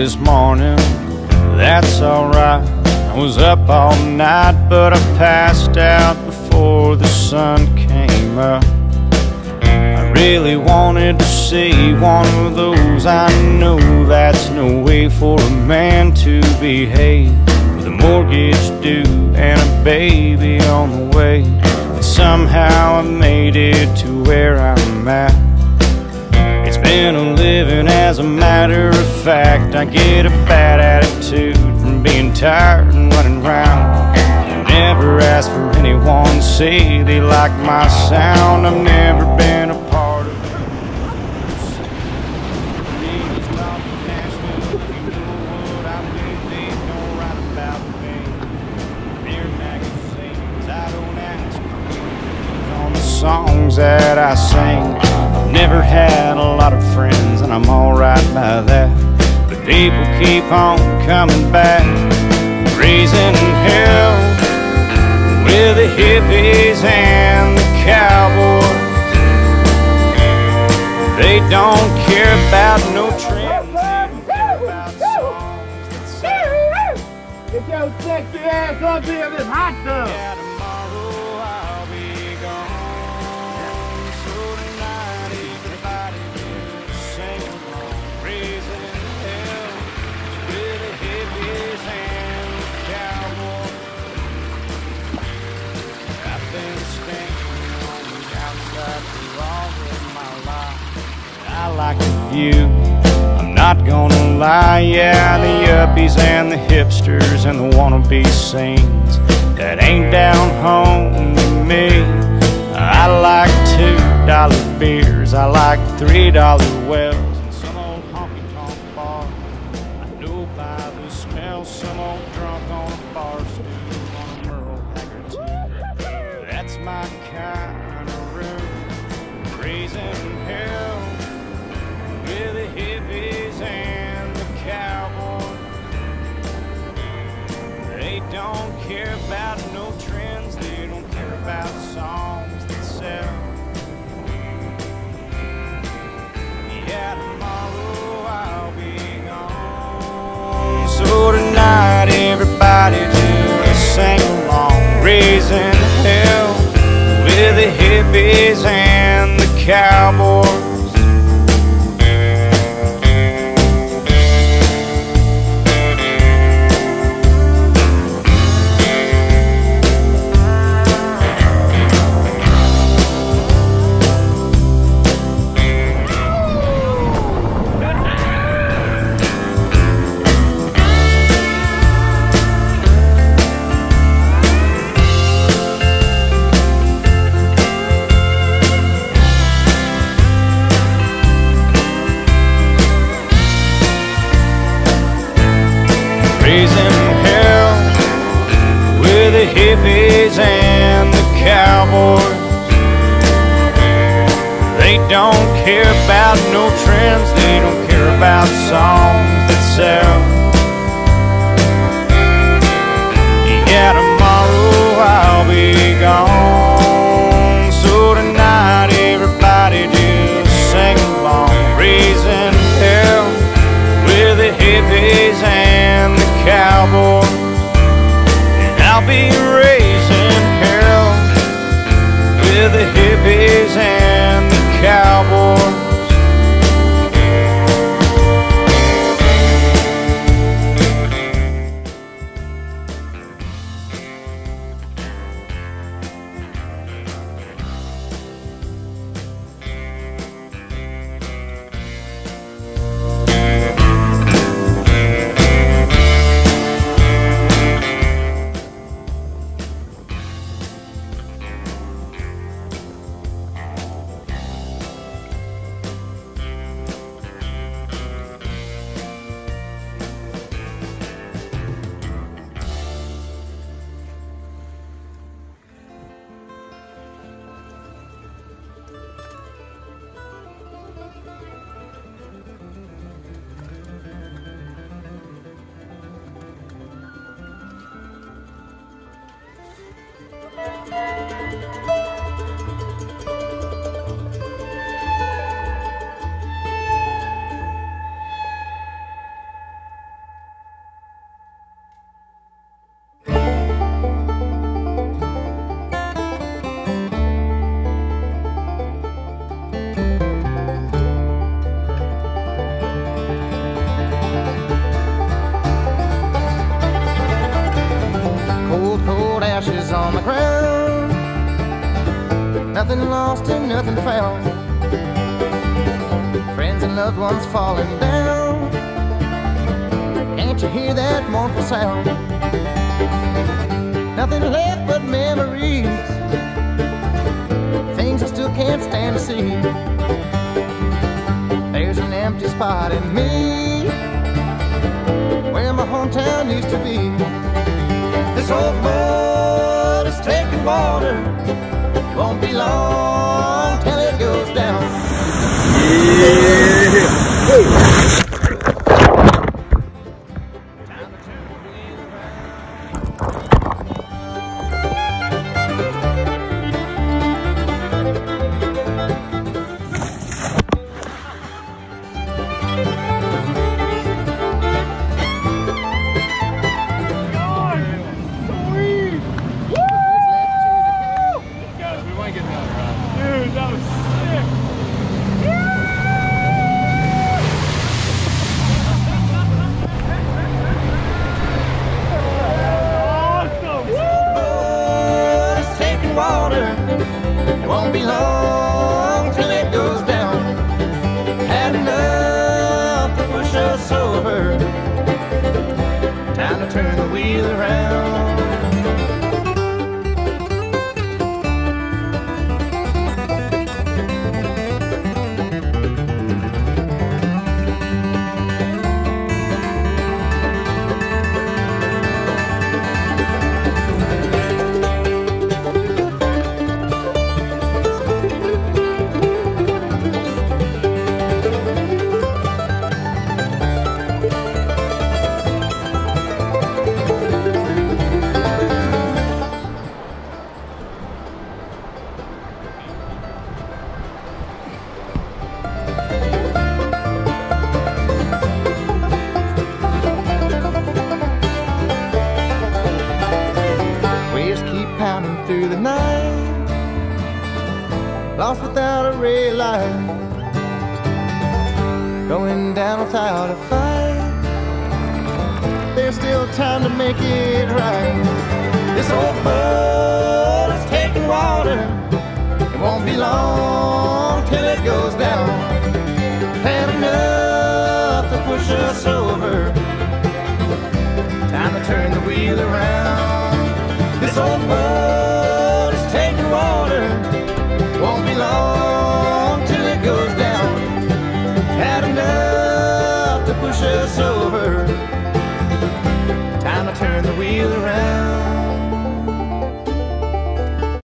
this morning, that's alright. I was up all night, but I passed out before the sun came up. I really wanted to see one of those. I know that's no way for a man to behave. With a mortgage due and a baby on the way. And somehow I made it to where I'm at. Living as a matter of fact. I get a bad attitude from being tired and running around. Never ask for anyone to say they like my sound. I've never been people keep on coming back, raising hell with the hippies and the cowboys. They don't care about no trends, they don't care about songs that sell. Get your sexy ass up here in this hot tub. The. I'm not gonna lie, yeah, the yuppies and the hipsters and the wannabe saints that ain't down home to me. I like two dollar beers, I like three dollar wells, and some old honky tonk bar. I know by the smell, some old drunk on a bar stool on a Merle Haggard. That's my kind of room, raising about no trends, they don't care about songs that sell. Yeah, tomorrow I'll be gone. So tonight, everybody just sing along, raising hell with the hippies and the cowboys. Don't care about no trends, they don't care about songs that sell. Yeah, tomorrow I'll be gone. So tonight, everybody just sing along, raising hell with the hippies and the cowboys. And I'll be raising hell with the hippies and the Lost and nothing found. Friends and loved ones falling down. Can't you hear that mournful sound? Nothing left but memories. Things I still can't stand to see. There's an empty spot in me where my hometown used to be. This old boat is taking water. Won't be long till it goes down. Push through the night. Lost without a ray light. Going down without a fight. There's still time to make it right. This old boat is taking water. It won't be long till it goes down. Had enough to push us over. Time to turn the wheel around. Enough to